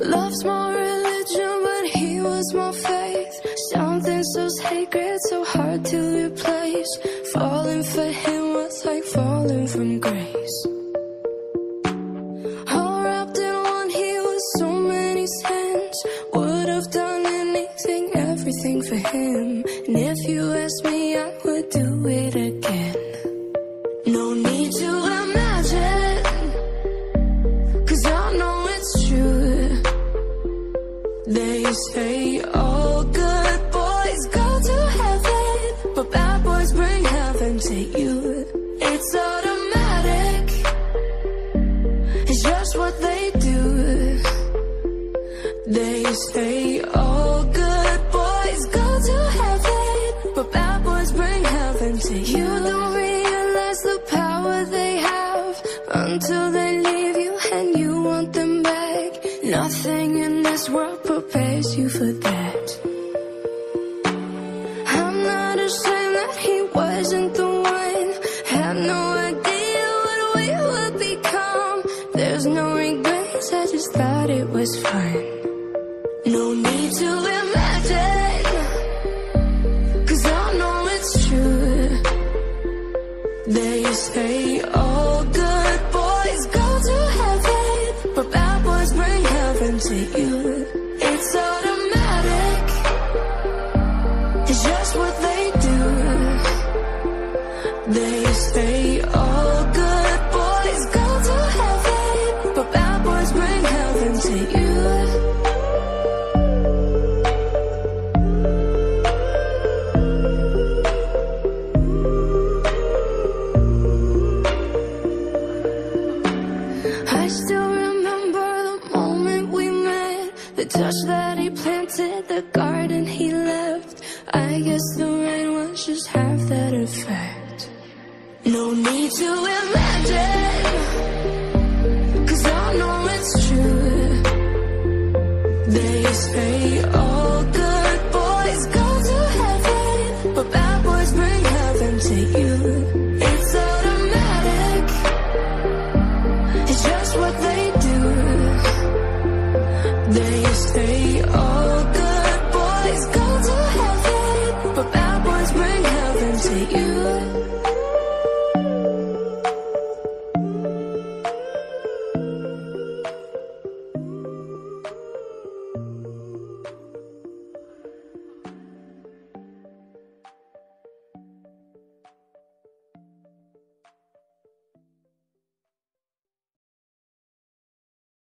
Love's my religion, but he was my faith. Something so sacred, so hard to replace. Falling for him was like falling from grace. All wrapped in one, he was so many sins. Would have done anything, everything for him. And if you asked me, I would do it again. Say all good boys go to heaven, but bad boys bring heaven to you. It's automatic, it's just what they do. They say all Nothing in this world prepares you for that. I'm not ashamed that he wasn't the one. Had no idea what we would become. There's no regrets, I just thought it was fun. No need to imagine, cause I know it's true. They say all good just what they do. They say all good boys go to heaven, but bad boys bring heaven to you. I still remember the moment we met, the touch that he planted, the garden he. I guess the right ones just have that effect. No need to imagine, cause I know it's true. They say all good boys go to heaven, but bad boys bring heaven to you. It's automatic, it's just what they do. They say all you.